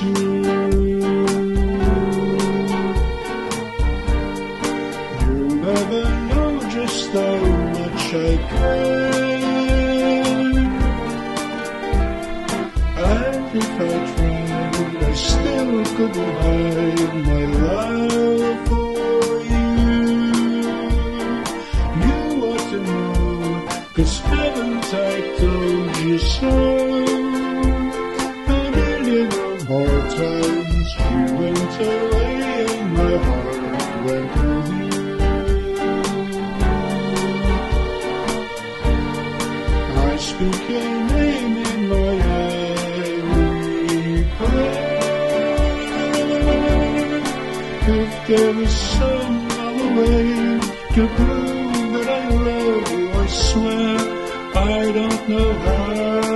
cause haven't I told you you ought to know, cause heaven's title is so? More times you went away and my heart went with you. I speak your name in my every prayer. If there is some other way to prove that I love you, I swear I don't know how.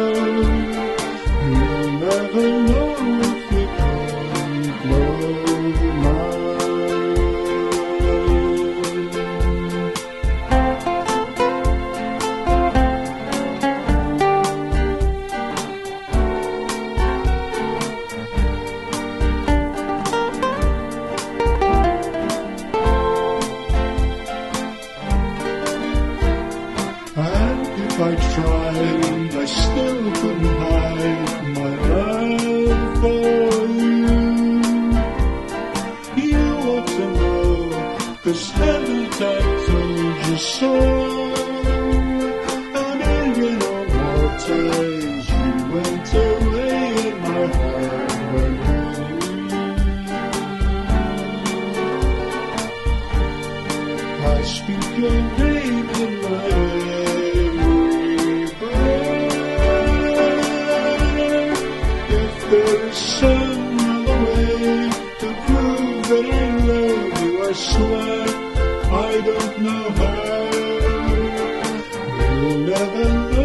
Tried, I still couldn't hide my love for you. You ought to know, cause haven't I told you so? A million or more times you went away and my heart. I speak your name in my every swear I don't know how. You'll never know